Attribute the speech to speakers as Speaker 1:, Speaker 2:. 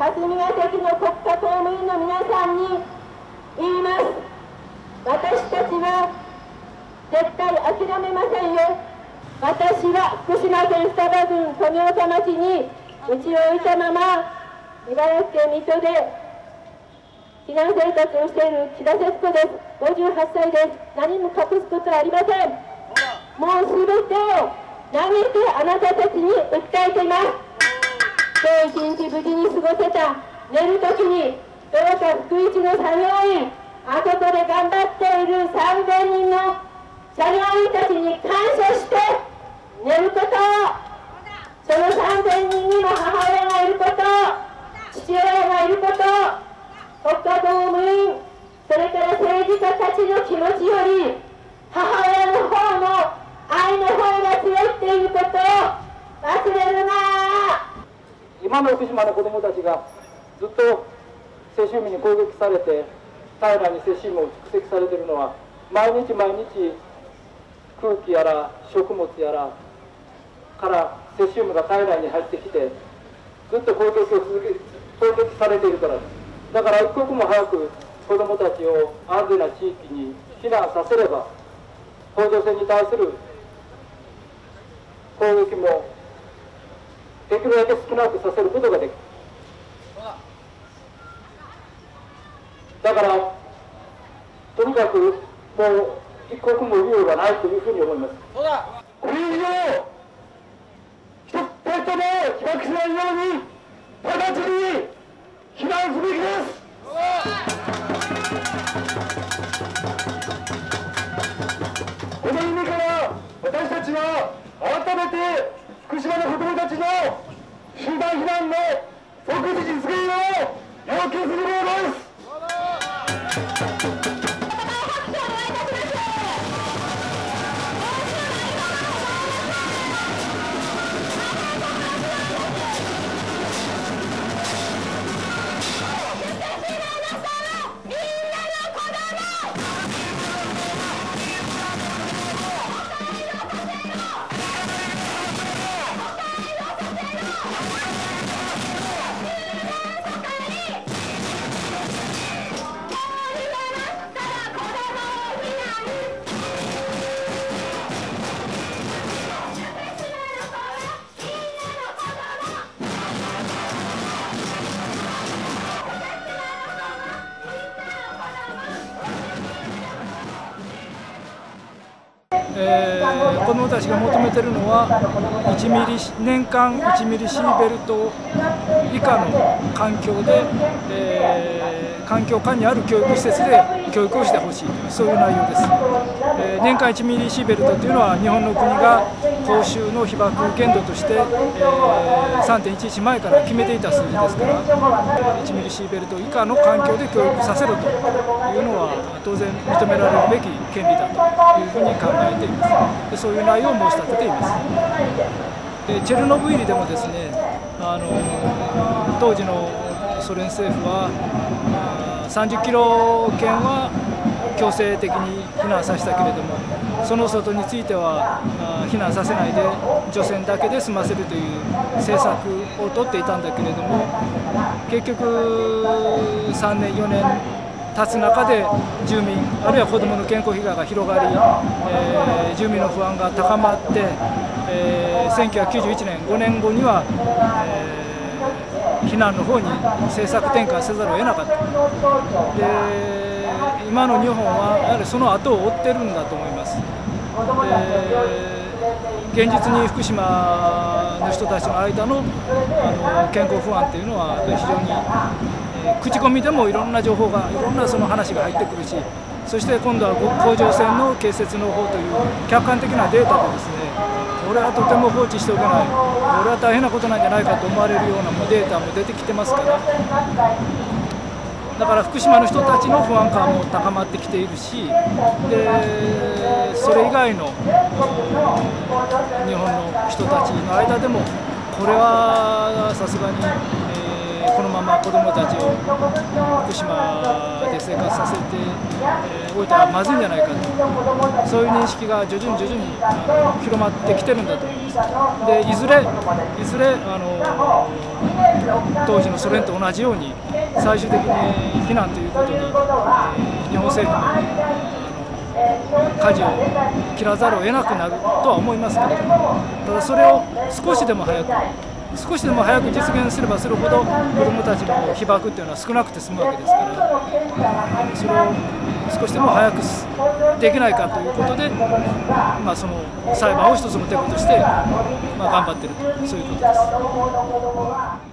Speaker 1: 霞が関の国家公務員の皆さんに言います。私たちは絶対諦めませんよ。私は福島県双葉郡富岡町に道を置いたまま茨城県水戸で避難生活をしている千田節子です。58歳です。何も隠すことはありません。もうすべてを投げてあなたたちに訴えています。一日無事に過ごせた寝るときにどうか福一の作業員あそこで頑張っている3000人の作業員たちに感謝して寝ることその3000人にも母親がいること。父親がいること。国家公務員それから政治家たちの気持ちより母親の方の愛の方が強いっていうことを忘れるな
Speaker 2: 今の福島の子どもたちがずっとセシウムに攻撃されて体内にセシウムを蓄積されているのは毎日毎日空気やら食物やらからセシウムが体内に入ってきてずっと攻撃を続け攻撃されているから。ですだから一刻も早く子どもたちを安全な地域に避難させれば甲状腺に対する攻撃もできるだけ少なくさせることができる。だからとにかくもう一刻も猶予がないというふうに思います。これ以上一つたりとも被爆しないように直ちに避難すべきですの集団避難の即時実現を要求するものです。
Speaker 3: えー、子どもたちが求めてるのは1ミリ年間1ミリシーベルト以下の環境で、えー、環境下にある教育施設で教育をしてほしいというそういう内容です、えー、年間1ミリシーベルトというのは日本の国が公衆の被爆限度として、えー、3.11前から決めていた数字ですから1ミリシーベルト以下の環境で教育させろというのは当然認められるべき権利だというふうに考えています。でそういう内容を申し立てています。でチェルノブイリでもですねあの当時のソ連政府は30キロ圏は強制的に避難させたけれどもその外については避難させないで除染だけで済ませるという政策を取っていたんだけれども結局3年4年経つ中で住民あるいは子どもの健康被害が広がり、えー、住民の不安が高まって、えー、1991年5年後には、えー、避難の方に政策転換せざるを得なかったで今の日本はやはりその後を追ってるんだと思います。現実に福島の人たちの間のあの健康不安というのは非常にえー、口コミでもいろんな情報がいろんなその話が入ってくるしそして今度は甲状腺の結節の方という客観的なデータでですねこれはとても放置しておけない。これは大変なことなんじゃないかと思われるようなもデータも出てきてますから。だから福島の人たちの不安感も高まってきているしでそれ以外の日本の人たちの間でもこれはさすがにまま子どもたちを福島で生活させておいてはまずいんじゃないかとそういう認識が徐々に徐々に広まってきてるんだと思いますでいずれいずれあの当時のソ連と同じように最終的に非難ということに、え、日本政府の舵を切らざるを得なくなるとは思いますけれどもただそれを少しでも早く少しでも早く実現すればするほど子どもたちの被爆っていうのは少なくて済むわけですからそれを少しでも早くできないかということで、まあ、その裁判を一つの手として、まあ、頑張っているとそういうことです。